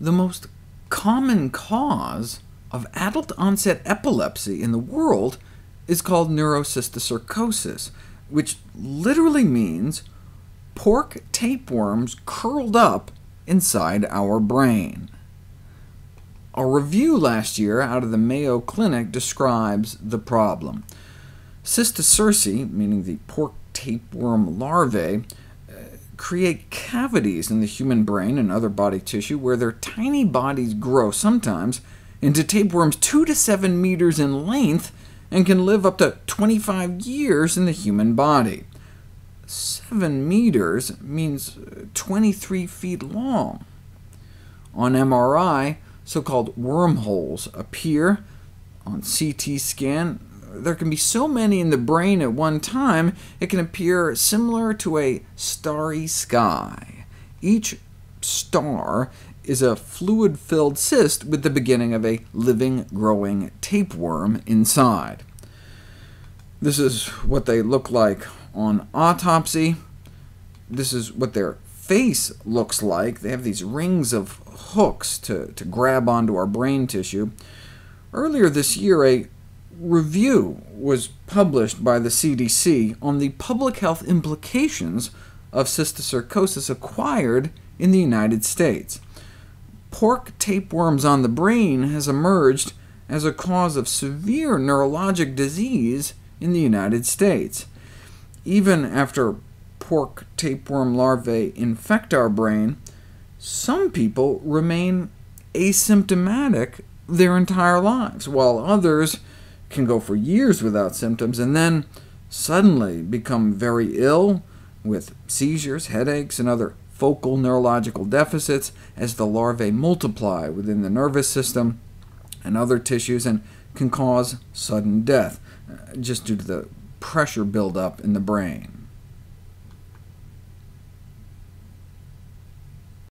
The most common cause of adult-onset epilepsy in the world is called neurocysticercosis, which literally means pork tapeworms curled up inside our brain. A review last year out of the Mayo Clinic describes the problem. Cysticerci, meaning the pork tapeworm larvae, create cavities in the human brain and other body tissue where their tiny bodies grow, sometimes into tapeworms 2 to 7 meters in length, and can live up to 25 years in the human body. 7 meters means uh, 23 feet long. On MRI, so-called wormholes appear. On CT scan, there can be so many in the brain at one time, it can appear similar to a starry sky. Each star is a fluid-filled cyst with the beginning of a living, growing tapeworm inside. This is what they look like on autopsy. This is what their face looks like. They have these rings of hooks to, to grab onto our brain tissue. Earlier this year, a review was published by the CDC on the public health implications of cysticercosis acquired in the United States. Pork tapeworms on the brain has emerged as a cause of severe neurologic disease in the United States. Even after pork tapeworm larvae infect our brain, some people remain asymptomatic their entire lives, while others can go for years without symptoms, and then suddenly become very ill with seizures, headaches, and other focal neurological deficits as the larvae multiply within the nervous system and other tissues, and can cause sudden death, uh, just due to the pressure buildup in the brain.